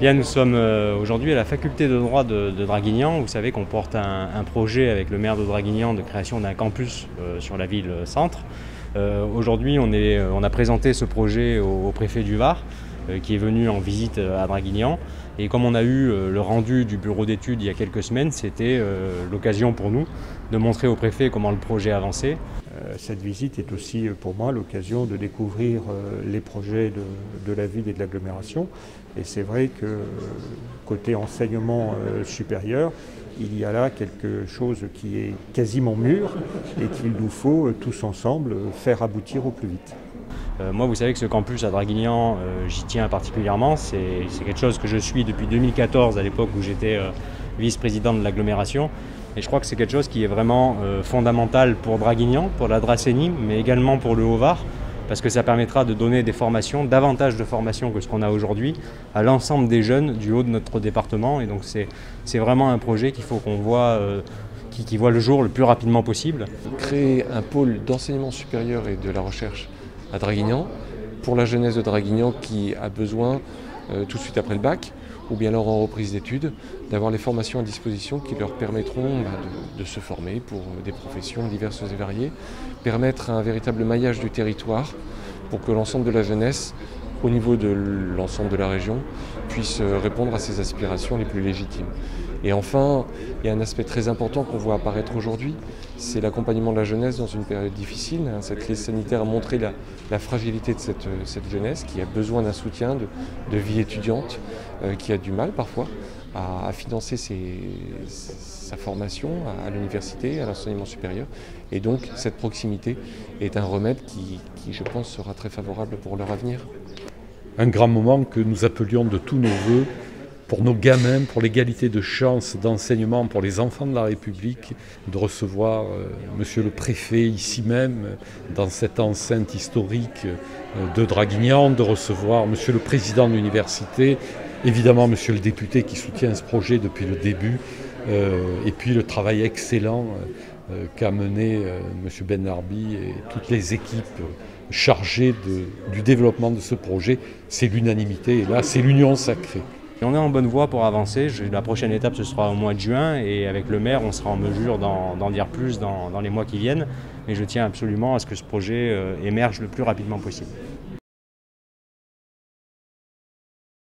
Bien, nous sommes euh, aujourd'hui à la faculté de droit de, Draguignan. Vous savez qu'on porte un, projet avec le maire de Draguignan de création d'un campus euh, sur la ville centre. aujourd'hui, on, a présenté ce projet au préfet du Var. Euh, qui est venu en visite euh, à Draguignan. Et comme on a eu euh, le rendu du bureau d'études il y a quelques semaines, c'était l'occasion pour nous de montrer au préfet comment le projet avançait. Cette visite est aussi pour moi l'occasion de découvrir les projets de, la ville et de l'agglomération. Et c'est vrai que côté enseignement supérieur, il y a là quelque chose qui est quasiment mûr et qu'il nous faut tous ensemble faire aboutir au plus vite. Euh, moi, vous savez que ce campus à Draguignan, euh, j'y tiens particulièrement. C'est quelque chose que je suis depuis 2014, à l'époque où j'étais euh, vice-président de l'agglomération. Et je crois que c'est quelque chose qui est vraiment fondamental pour Draguignan, pour la Dracénie, mais également pour le Haut-Var, parce que ça permettra de donner des formations, davantage de formations que ce qu'on a aujourd'hui, à l'ensemble des jeunes du haut de notre département. Et donc c'est vraiment un projet qu'il faut qu'on voit. Qui, qui voit le jour le plus rapidement possible. Créer un pôle d'enseignement supérieur et de la recherche à Draguignan, pour la jeunesse de Draguignan qui a besoin euh, tout de suite après le bac, ou bien alors en reprise d'études, d'avoir les formations à disposition qui leur permettront bah, de, se former pour euh, des professions diverses et variées, permettre un véritable maillage du territoire pour que l'ensemble de la jeunesse, au niveau de l'ensemble de la région, puisse euh, répondre à ses aspirations les plus légitimes. Et enfin, il y a un aspect très important qu'on voit apparaître aujourd'hui, c'est l'accompagnement de la jeunesse dans une période difficile. Hein. Cette crise sanitaire a montré la, fragilité de cette, jeunesse qui a besoin d'un soutien de, vie étudiante, euh, qui a du mal parfois à, financer sa formation à, l'université, à l'enseignement supérieur. Et donc cette proximité est un remède qui, je pense, sera très favorable pour leur avenir. Un grand moment que nous appelions de tous nos voeux pour nos gamins, pour l'égalité de chance d'enseignement pour les enfants de la République, de recevoir euh, Monsieur le Préfet ici même, dans cette enceinte historique euh, de Draguignan, de recevoir Monsieur le Président de l'université, évidemment Monsieur le député qui soutient ce projet depuis le début, et puis le travail excellent qu'a mené Monsieur Benarbi et toutes les équipes chargées du développement de ce projet. C'est l'unanimité, et là c'est l'union sacrée. On est en bonne voie pour avancer. La prochaine étape, ce sera au mois de juin et avec le maire, on sera en mesure d'en dire plus dans, les mois qui viennent. Mais je tiens absolument à ce que ce projet euh, émerge le plus rapidement possible.